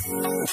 I'll